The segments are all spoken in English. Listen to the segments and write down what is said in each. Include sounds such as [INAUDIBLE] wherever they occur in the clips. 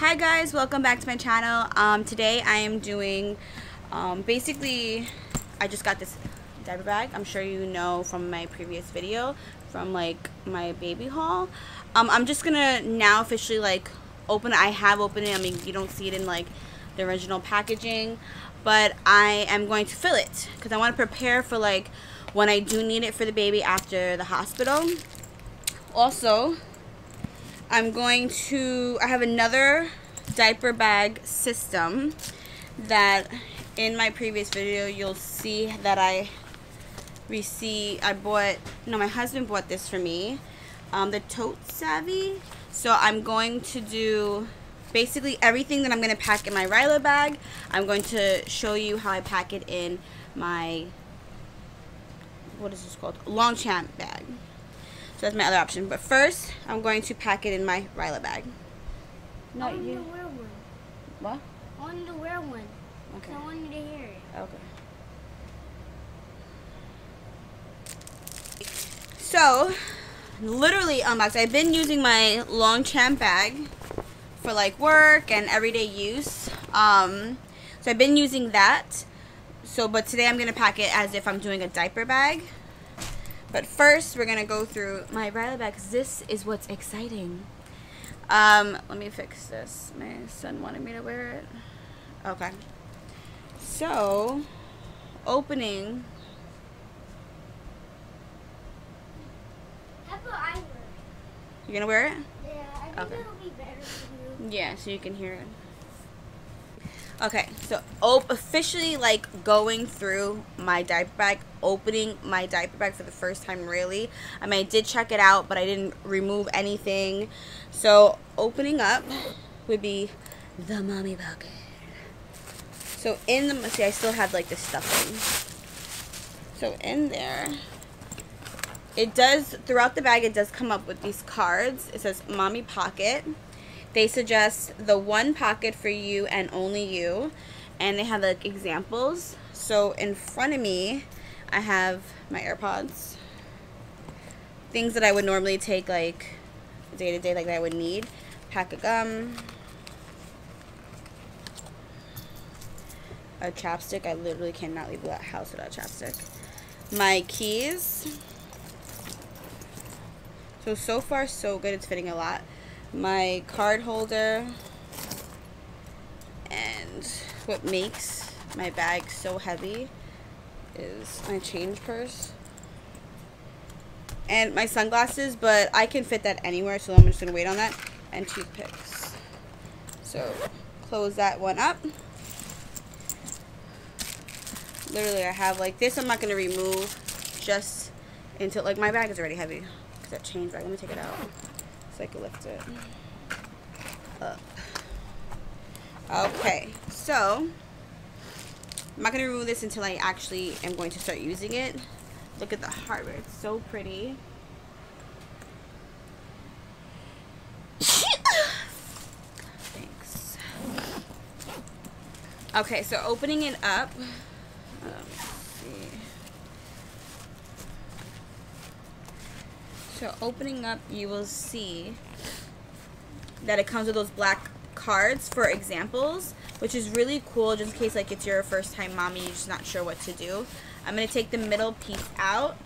Hi guys, welcome back to my channel. Um, today I am doing, um, basically, I just got this diaper bag. I'm sure you know from my previous video, from like my baby haul. Um, I'm just gonna now officially like open it. I have opened it. I mean, you don't see it in like the original packaging, but I am going to fill it because I want to prepare for like when I do need it for the baby after the hospital. Also, I'm going to, I have another diaper bag system that in my previous video you'll see that I received, I bought, no my husband bought this for me, um, the Tote Savvy. So I'm going to do basically everything that I'm going to pack in my Ryla bag. I'm going to show you how I pack it in my, what is this called? Longchamp bag. So that's my other option. But first, I'm going to pack it in my Ryla bag. Not I want you. to wear one. What? I want to wear one. Okay. I want you to hear it. Okay. So, literally unboxed. I've been using my Longchamp bag for like work and everyday use. Um, so I've been using that. So, but today I'm going to pack it as if I'm doing a diaper bag. But first, we're going to go through my Ryla bag because this is what's exciting. Um, let me fix this. My son wanted me to wear it. Okay. So, opening. You're going to wear it? Yeah, I think okay. it'll be better for you. Yeah, so you can hear it. Okay, so officially like going through my diaper bag, opening my diaper bag for the first time really. I mean, I did check it out, but I didn't remove anything. So opening up would be the mommy pocket. So in the, see I still have like the stuffing. So in there, it does, throughout the bag it does come up with these cards. It says mommy pocket. They suggest the one pocket for you and only you. And they have like examples. So in front of me, I have my AirPods. Things that I would normally take like day to day like that I would need. Pack of gum. A chapstick. I literally cannot leave the house without chapstick. My keys. So, so far so good. It's fitting a lot my card holder and what makes my bag so heavy is my change purse and my sunglasses but I can fit that anywhere so I'm just gonna wait on that and toothpicks. So close that one up. Literally I have like this I'm not gonna remove just until like my bag is already heavy. Because that change bag let me take it out I can lift it mm. up. Okay, so I'm not going to remove this until I actually am going to start using it. Look at the hardware. It's so pretty. [LAUGHS] Thanks. Okay, so opening it up. So opening up, you will see that it comes with those black cards for examples, which is really cool just in case like it's your first time mommy, you're just not sure what to do. I'm going to take the middle piece out,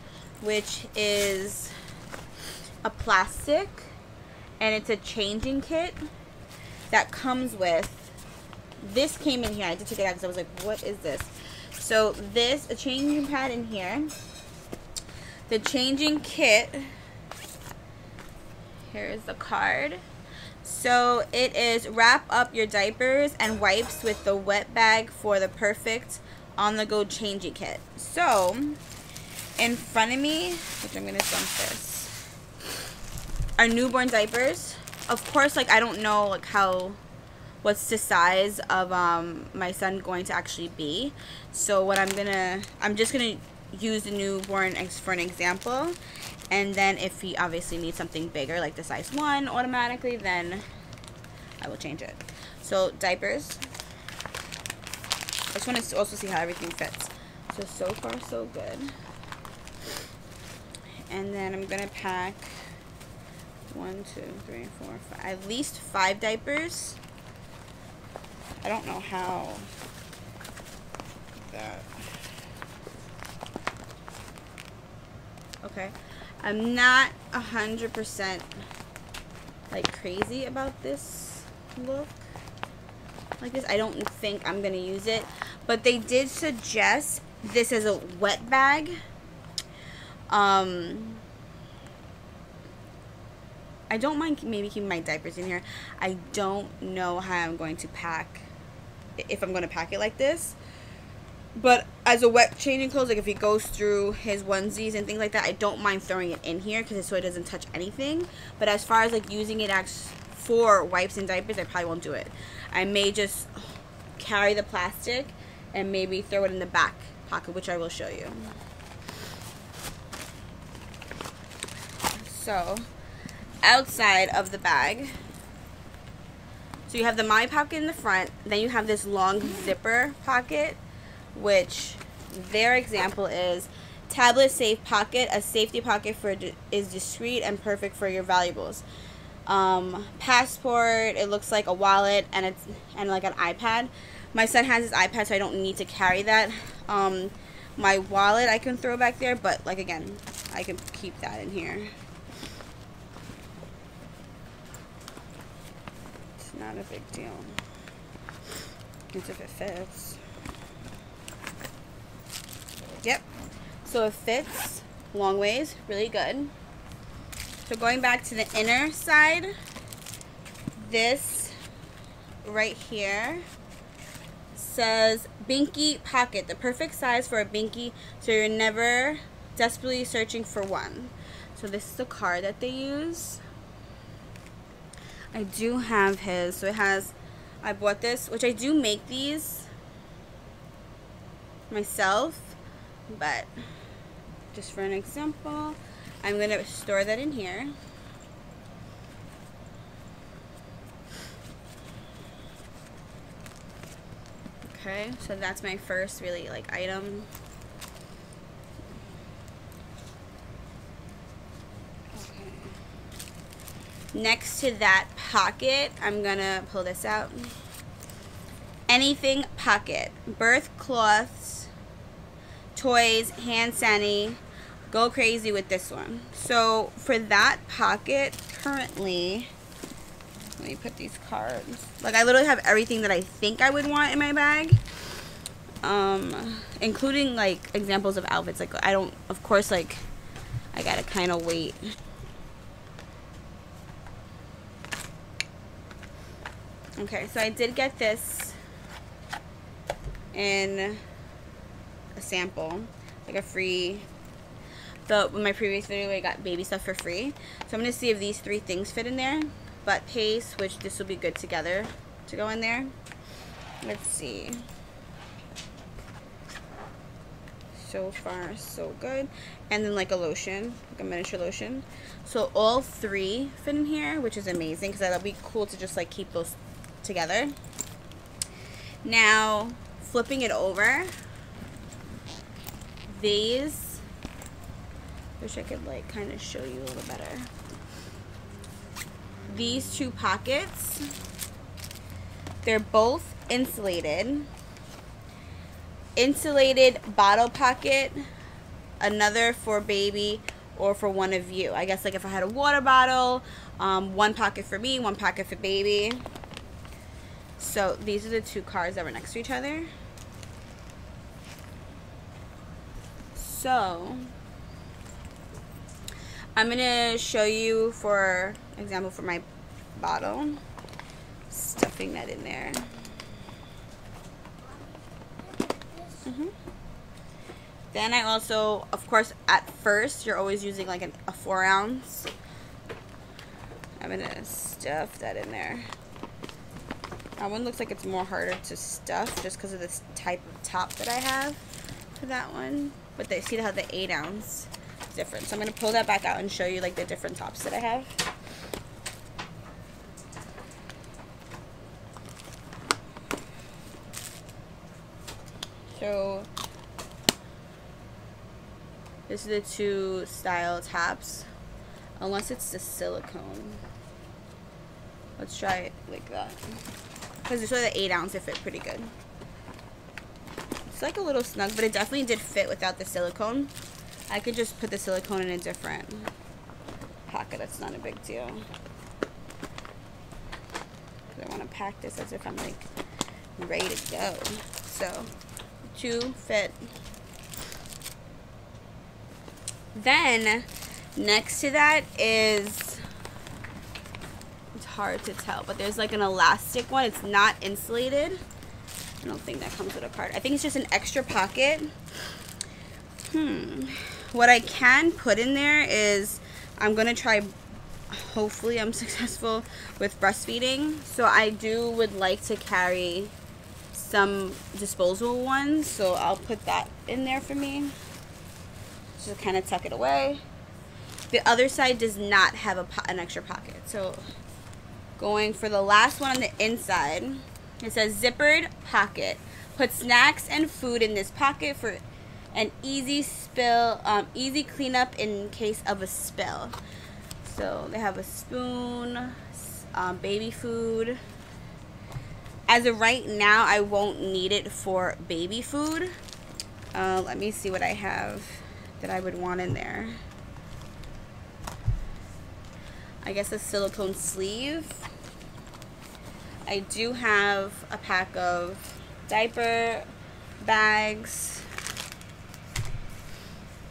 which is a plastic, and it's a changing kit that comes with, this came in here, I had to take it out because I was like, what is this? So this, a changing pad in here, the changing kit here is the card. So it is wrap up your diapers and wipes with the wet bag for the perfect on-the-go changing kit. So in front of me, which I'm to dump this, are newborn diapers. Of course, like I don't know like how what's the size of um, my son going to actually be. So what I'm gonna, I'm just gonna use the newborn for an example and then if he obviously needs something bigger like the size 1 automatically then I will change it. So diapers. I just want to also see how everything fits. So so far so good. And then I'm gonna pack one two three four five at least five diapers. I don't know how that. Okay. I'm not a hundred percent like crazy about this look like this. I don't think I'm gonna use it, but they did suggest this as a wet bag. Um, I don't mind maybe keeping my diapers in here. I don't know how I'm going to pack, if I'm going to pack it like this. But as a wet changing clothes, like if he goes through his onesies and things like that, I don't mind throwing it in here because so it doesn't touch anything. But as far as like using it as for wipes and diapers, I probably won't do it. I may just carry the plastic and maybe throw it in the back pocket, which I will show you. So, outside of the bag, so you have the My Pocket in the front, then you have this long zipper pocket, which their example is tablet safe pocket, a safety pocket for is discreet and perfect for your valuables. Um, passport, it looks like a wallet and it's and like an iPad. My son has his iPad, so I don't need to carry that. Um, my wallet I can throw back there, but like again, I can keep that in here. It's not a big deal. It's if it fits. Yep. So it fits long ways, really good. So going back to the inner side, this right here says Binky Pocket, the perfect size for a Binky so you're never desperately searching for one. So this is the card that they use. I do have his. So it has, I bought this, which I do make these myself, but just for an example, I'm going to store that in here. Okay, so that's my first really like item. Okay. Next to that pocket, I'm gonna pull this out. Anything pocket. Birth cloths, toys, hand sanitizer. Go crazy with this one. So for that pocket, currently, let me put these cards. Like, I literally have everything that I think I would want in my bag. Um, including, like, examples of outfits. Like, I don't, of course, like, I gotta kind of wait. Okay, so I did get this in sample, like a free the in my previous video I got baby stuff for free. So I'm going to see if these three things fit in there butt paste, which this will be good together to go in there. Let's see. So far, so good. And then like a lotion, like a miniature lotion. So all three fit in here, which is amazing because that'll be cool to just like keep those together. Now, flipping it over, these, wish I could like kind of show you a little better these two pockets. They're both insulated. Insulated bottle pocket, another for baby or for one of you. I guess like if I had a water bottle, um, one pocket for me, one pocket for baby. So these are the two cards that were next to each other. So I'm going to show you, for example, for my bottle, stuffing that in there. Mm -hmm. Then I also, of course, at first, you're always using like an, a four ounce. I'm to stuff that in there. That one looks like it's more harder to stuff just because of this type of top that I have for that one. But they see how the eight ounce different. So I'm going to pull that back out and show you like the different tops that I have. So this is the two style tops. Unless it's the silicone. Let's try it like that. Because it's sort the 8 ounce, it fit pretty good. Like a little snug, but it definitely did fit without the silicone. I could just put the silicone in a different pocket. That's not a big deal. I want to pack this as if I'm like ready to go. So, two fit. Then, next to that is, it's hard to tell, but there's like an elastic one. It's not insulated. Don't think that comes with a card. I think it's just an extra pocket. Hmm. What I can put in there is, I'm going to try, hopefully I'm [LAUGHS] successful with breastfeeding. So I do would like to carry some disposable ones. So I'll put that in there for me. Just kind of tuck it away. The other side does not have a an extra pocket. So going for the last one on the inside, it says zippered pocket. Put snacks and food in this pocket for an easy spill, um, easy cleanup in case of a spill. So they have a spoon, um, baby food. As of right now, I won't need it for baby food. Uh, let me see what I have that I would want in there. I guess a silicone sleeve. I do have a pack of diaper bags.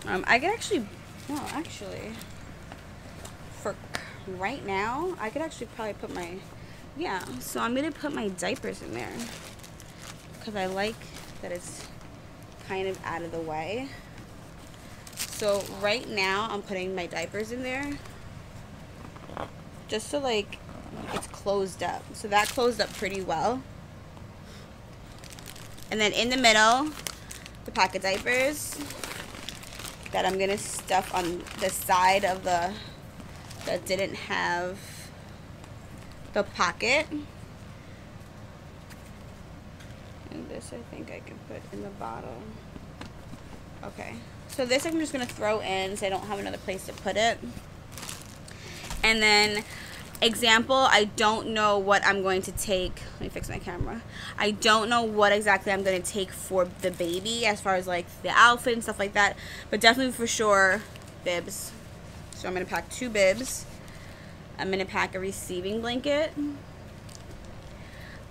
Um, I could actually, well, actually, for right now, I could actually probably put my, yeah, so I'm going to put my diapers in there because I like that it's kind of out of the way. So right now I'm putting my diapers in there just so like it's closed up. So that closed up pretty well. And then in the middle, the pocket diapers that I'm gonna stuff on the side of the that didn't have the pocket. And this I think I can put in the bottle. Okay. So this I'm just going to throw in so I don't have another place to put it. And then example, I don't know what I'm going to take. Let me fix my camera. I don't know what exactly I'm going to take for the baby as far as like the outfit and stuff like that. But definitely for sure, bibs. So I'm going to pack two bibs. I'm going to pack a receiving blanket.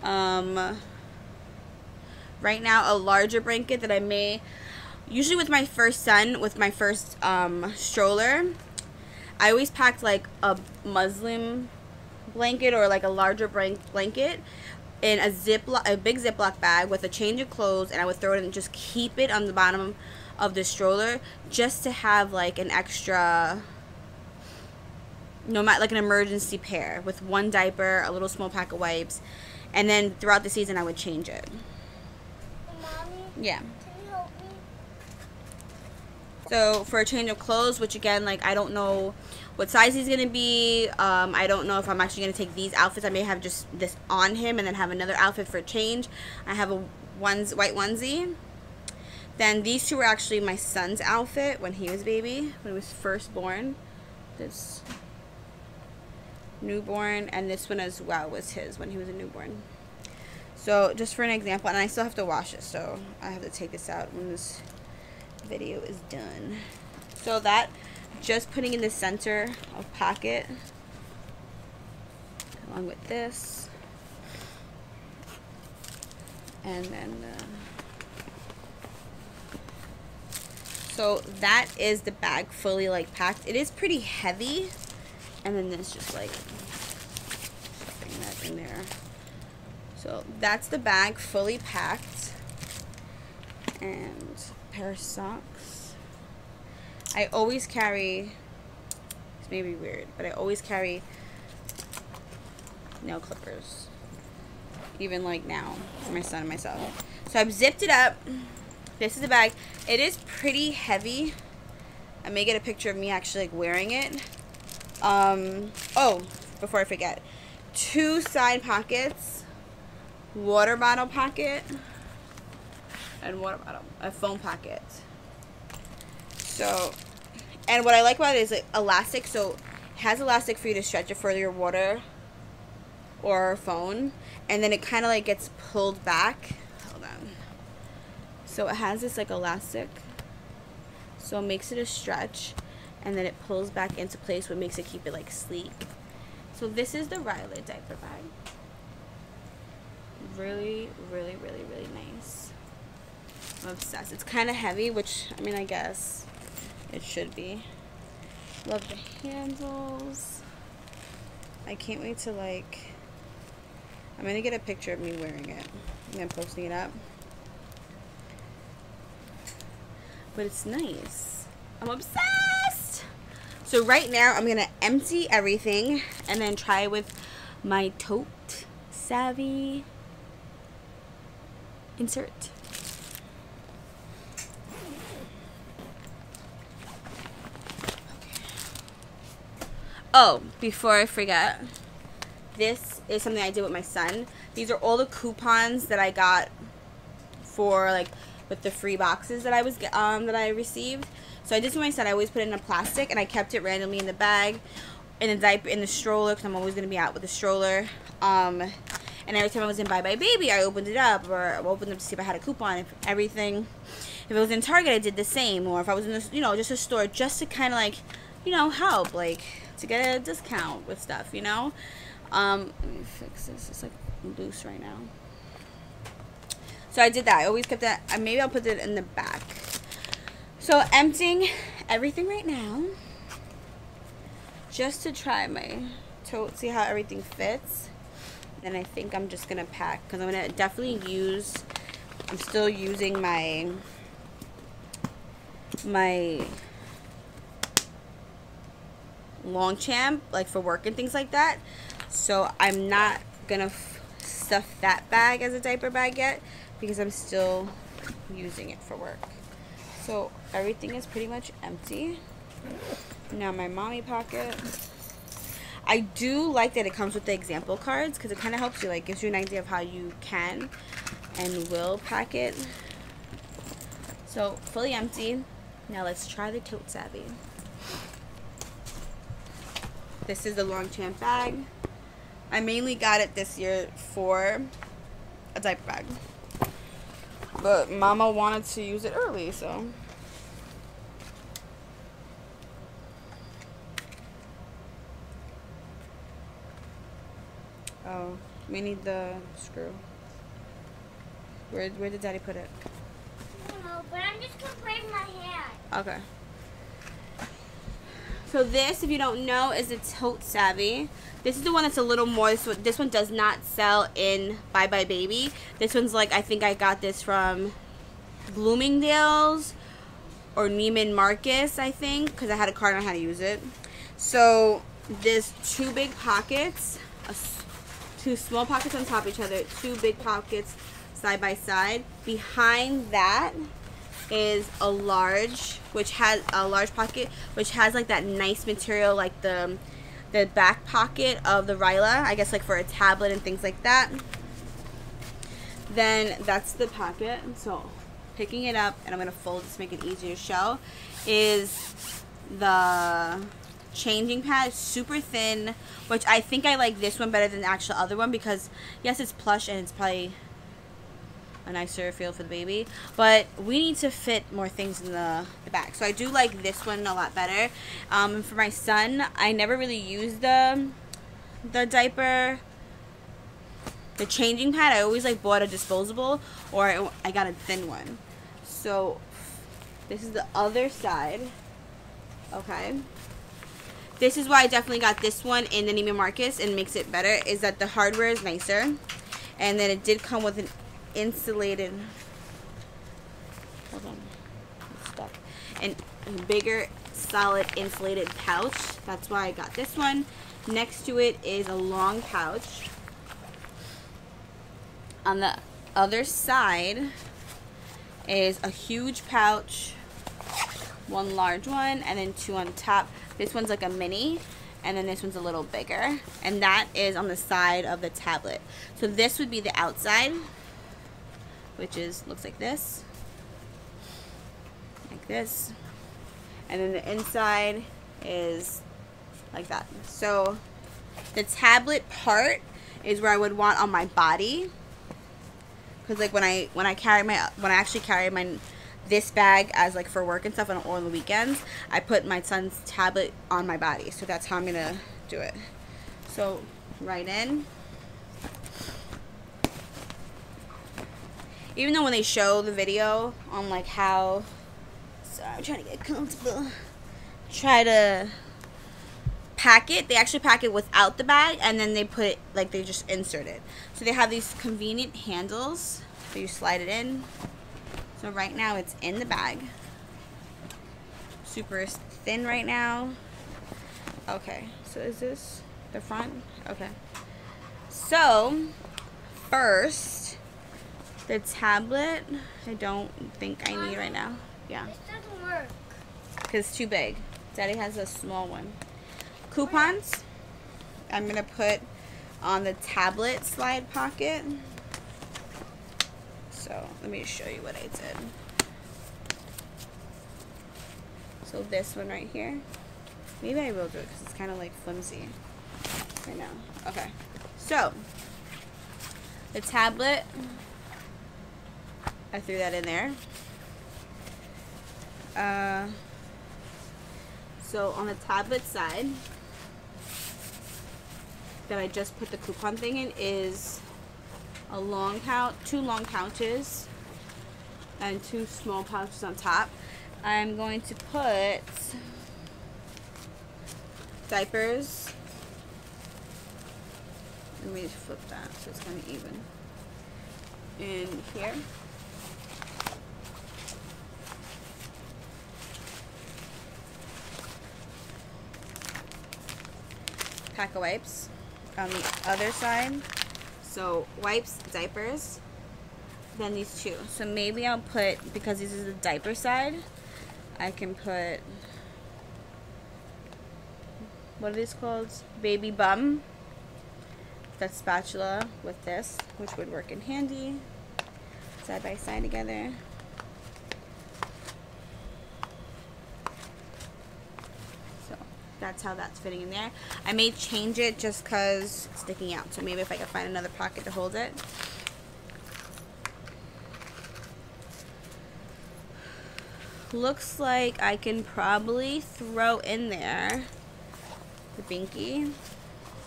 Um, right now, a larger blanket that I may... Usually with my first son, with my first um, stroller, I always packed like a muslin blanket or like a larger blanket in a ziploc, a big Ziploc bag with a change of clothes, and I would throw it and just keep it on the bottom of the stroller just to have like an extra, no matter like an emergency pair with one diaper, a little small pack of wipes, and then throughout the season I would change it. Mommy, yeah. So for a change of clothes, which again, like I don't know what size he's gonna be. Um, I don't know if I'm actually gonna take these outfits. I may have just this on him and then have another outfit for change. I have a ones white onesie. Then these two were actually my son's outfit when he was baby, when he was first born. This newborn and this one as well was his when he was a newborn. So just for an example, and I still have to wash it, so I have to take this out when this video is done. So that just putting in the center of pocket along with this. And then uh, so that is the bag fully like packed. It is pretty heavy. And then this just like stuffing that in there. So that's the bag fully packed. And pair of socks I always carry, this may be weird, but I always carry nail clippers. Even like now, for my son and myself. So I've zipped it up. This is the bag. It is pretty heavy. I may get a picture of me actually like wearing it. Um, oh, before I forget. Two side pockets. Water bottle pocket. And water bottle. A phone pocket. So, and what I like about it is elastic. So, it has elastic for you to stretch it for your water or phone and then it kind of like gets pulled back. Hold on. So it has this like elastic. So it makes it a stretch and then it pulls back into place what makes it keep it like sleek. So this is the Ryla diaper bag. Really really really really nice. I'm obsessed. It's kind of heavy which I mean I guess it should be. Love the handles. I can't wait to like I'm gonna get a picture of me wearing it and posting it up. But it's nice. I'm obsessed! So right now I'm gonna empty everything and then try with my tote savvy insert Oh, before I forget, this is something I did with my son. These are all the coupons that I got for like with the free boxes that I was um that I received. So I did with my son. I always put it in a plastic and I kept it randomly in the bag, in the diaper, in the stroller because I'm always gonna be out with the stroller. Um, and every time I was in buybuy BABY, I opened it up or I opened it to see if I had a coupon. If everything, if it was in Target, I did the same. Or if I was in this, you know, just a store, just to kind of like, you know, help like to get a discount with stuff, you know? Um, let me fix this. It's like loose right now. So I did that. I always kept that. Uh, maybe I'll put it in the back. So emptying everything right now. Just to try my tote, see how everything fits. And I think I'm just going to pack. Because I'm going to definitely use, I'm still using my, my Longchamp, like for work and things like that. So I'm not gonna stuff that bag as a diaper bag yet because I'm still using it for work. So everything is pretty much empty. Now my mommy pocket. I do like that it comes with the example cards because it kind of helps you, like gives you an idea of how you can and will pack it. So fully empty. Now let's try the Tote Savvy. This is the Longchamp bag. I mainly got it this year for a diaper bag. But mama wanted to use it early, so. Oh, we need the screw. Where, where did daddy put it? I don't know, but I'm just gonna braid my hair. Okay. So this, if you don't know, is a Tote Savvy. This is the one that's a little more, this one, this one does not sell in buybuy BABY. This one's like, I think I got this from Bloomingdale's or Neiman Marcus, I think, because I had a card on how to use it. So there's two big pockets, two small pockets on top of each other, two big pockets side by side. Behind that is a large, which has a large pocket, which has like that nice material, like the the back pocket of the Ryla, I guess like for a tablet and things like that. Then that's the pocket. So picking it up, and I'm gonna fold this to make it easier to show, is the changing pad super thin which I think I like this one better than the actual other one because yes it's plush and it's probably a nicer feel for the baby. But we need to fit more things in the, the back. So I do like this one a lot better. Um, for my son, I never really used the, the diaper, the changing pad. I always like bought a disposable or I got a thin one. So this is the other side. Okay. This is why I definitely got this one in the Neiman Marcus and makes it better is that the hardware is nicer. And then it did come with an insulated. Hold on stuck. And bigger solid insulated pouch. That's why I got this one. Next to it is a long pouch. On the other side is a huge pouch one large one and then two on top. This one's like a mini and then this one's a little bigger. And that is on the side of the tablet. So this would be the outside which is looks like this like this and then the inside is like that so the tablet part is where I would want on my body. Cause like when I when I carry my when I actually carry my this bag as like for work and stuff and on the weekends, I put my son's tablet on my body. So that's how I'm gonna do it. So right in. Even though when they show the video on like how sorry, I'm trying to get comfortable. Try to pack it. They actually pack it without the bag and then they put it like they just insert it. So they have these convenient handles. So you slide it in. So right now it's in the bag. Super thin right now. Okay, so is this the front? Okay. So, first, the tablet, I don't think I need right now. Yeah. This doesn't work. Because it's too big. Daddy has a small one. Coupons, I'm going to put on the tablet slide pocket. So, let me show you what I did. So, this one right here. Maybe I will do it because it's kind of like flimsy right now. Okay. So, the tablet, I threw that in there. Uh, so on the tablet side that I just put the coupon thing in is a long pouch, two long pouches and two small pouches on top. I'm going to put diapers. Let me just flip that so it's kind of even. In here. Pack of wipes on the other side. So wipes, diapers, then these two. So maybe I'll put, because this is the diaper side, I can put, what are these called? Baby bum. That spatula with this, which would work in handy. Side by side together. So that's how that's fitting in there. I may change it just because it's sticking out. So maybe if I can find another pocket to hold it. Looks like I can probably throw in there the binky,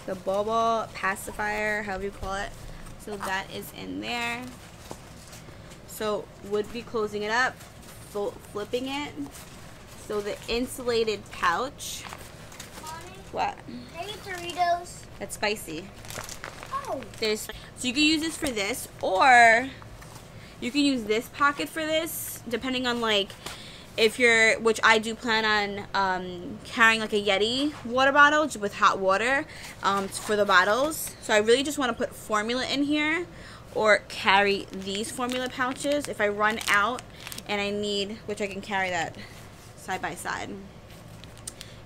the bubble pacifier, however you call it. So that is in there. So would be closing it up, flipping it. So the insulated pouch. What? I need Doritos. That's spicy. Oh. There's so you can use this for this, or you can use this pocket for this, depending on like if you're, which I do plan on um, carrying like a Yeti water bottle with hot water um, for the bottles. So I really just want to put formula in here or carry these formula pouches if I run out and I need, which I can carry that side by side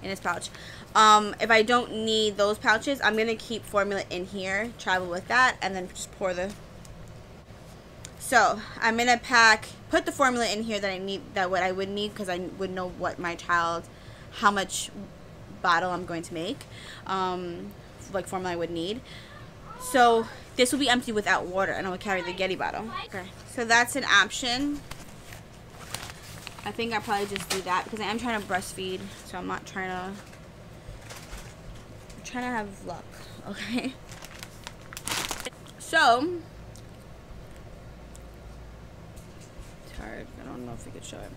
in this pouch. Um, if I don't need those pouches, I'm going to keep formula in here, travel with that, and then just pour the... So, I'm going to pack, put the formula in here that I need, that what I would need, because I would know what my child, how much bottle I'm going to make, um, like formula I would need. So, this will be empty without water, and I will carry the Yeti bottle. Okay, so that's an option. I think I'll probably just do that, because I am trying to breastfeed, so I'm not trying to trying to have luck, okay? So, it's hard. I don't know if we could show it.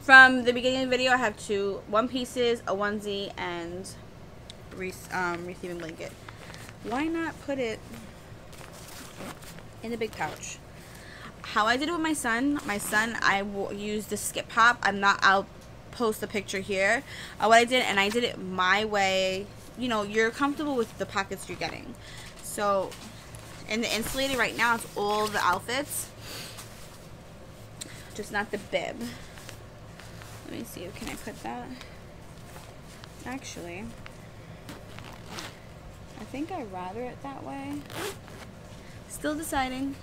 From the beginning of the video, I have two one pieces, a onesie, and re um, receiving blanket. Why not put it in the big pouch? How I did it with my son, my son, I will use the skip hop. I'm not, I'll post a picture here. Uh, what I did, and I did it my way. You know, you're comfortable with the pockets you're getting. So, in the insulated right now, it's all the outfits. Just not the bib. Let me see, can I put that? Actually, I think I'd rather it that way. Still deciding.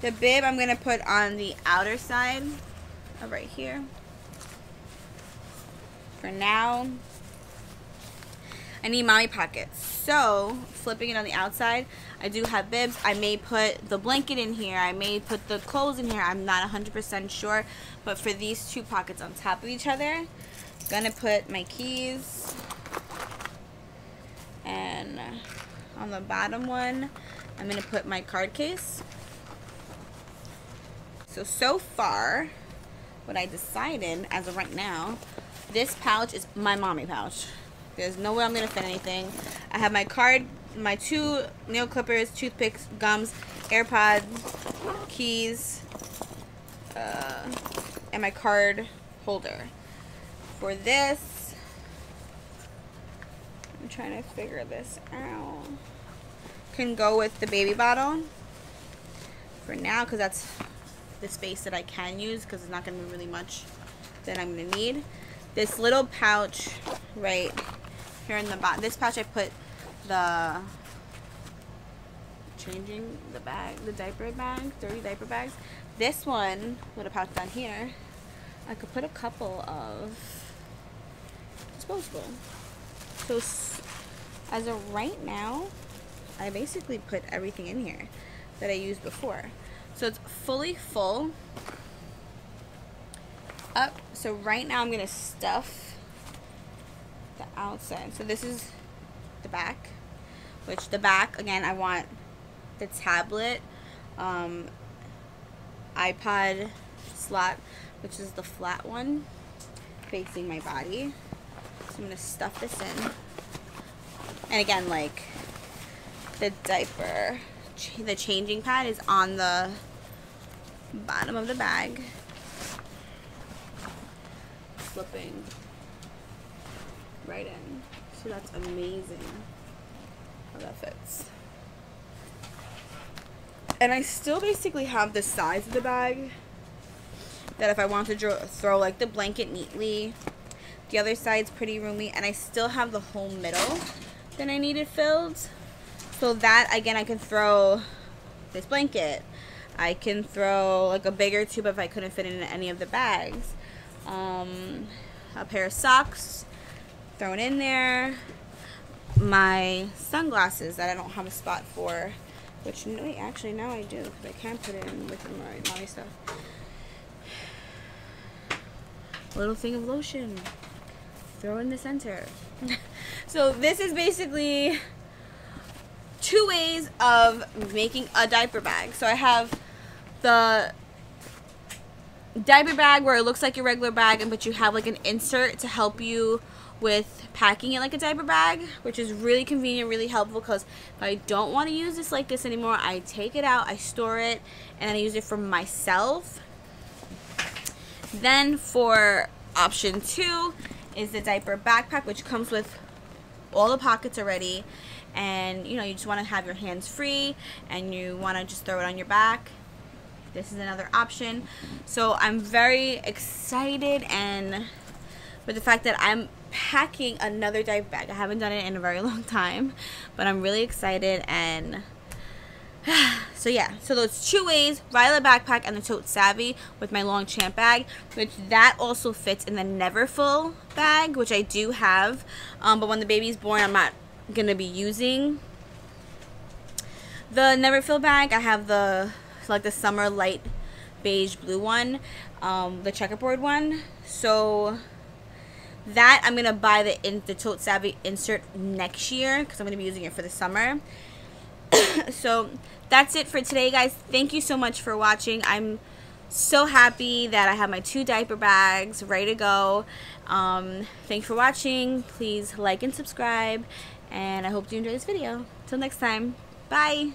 The bib I'm going to put on the outer side of right here. For now. I need mommy pockets. So, flipping it on the outside, I do have bibs. I may put the blanket in here. I may put the clothes in here. I'm not 100% sure. But for these two pockets on top of each other, I'm gonna put my keys. And on the bottom one, I'm gonna put my card case. So, so far, what I decided as of right now, this pouch is my mommy pouch. There's no way I'm going to fit anything. I have my card, my two nail clippers, toothpicks, gums, AirPods, keys, uh, and my card holder. For this, I'm trying to figure this out. Can go with the baby bottle for now because that's the space that I can use because it's not going to be really much that I'm going to need. This little pouch right here in the bottom. This pouch I put the changing the bag, the diaper bag, dirty diaper bags. This one with a pouch down here, I could put a couple of disposable. So as of right now, I basically put everything in here that I used before. So it's fully full up. So right now I'm going to stuff outside. So this is the back, which the back, again, I want the tablet, um, iPod slot, which is the flat one facing my body. So I'm going to stuff this in. And again, like the diaper, the changing pad is on the bottom of the bag. Slipping right in. So that's amazing how that fits. And I still basically have the size of the bag that if I want to throw like the blanket neatly, the other side's pretty roomy, and I still have the whole middle that I needed filled. So that, again, I can throw this blanket, I can throw like a bigger tube if I couldn't fit it in any of the bags. Um, a pair of socks thrown in there. My sunglasses that I don't have a spot for. Which, wait, actually now I do because I can put it in with my mommy stuff. Little thing of lotion. Throw in the center. [LAUGHS] so this is basically two ways of making a diaper bag. So I have the diaper bag where it looks like your regular bag and but you have like an insert to help you with packing it like a diaper bag which is really convenient really helpful because if I don't want to use this like this anymore I take it out I store it and I use it for myself. Then for option two is the diaper backpack which comes with all the pockets already. And you know you just want to have your hands free and you want to just throw it on your back. This is another option. So I'm very excited and with the fact that I'm packing another dive bag I haven't done it in a very [LAUGHS] long time but I'm really excited and [SIGHS] so yeah. So those two ways Ryla backpack and the tote savvy with my Longchamp bag which that also fits in the Neverfull bag which I do have. Um, but when the baby's born I'm not gonna be using the Neverfull bag. I have the like the summer light beige blue one, um, the checkerboard one. So that I'm gonna buy the in the Tote Savvy insert next year because I'm gonna be using it for the summer. [COUGHS] so that's it for today, guys. Thank you so much for watching. I'm so happy that I have my two diaper bags ready to go. Um, thanks for watching. Please like and subscribe. And I hope you enjoy this video. Till next time. Bye.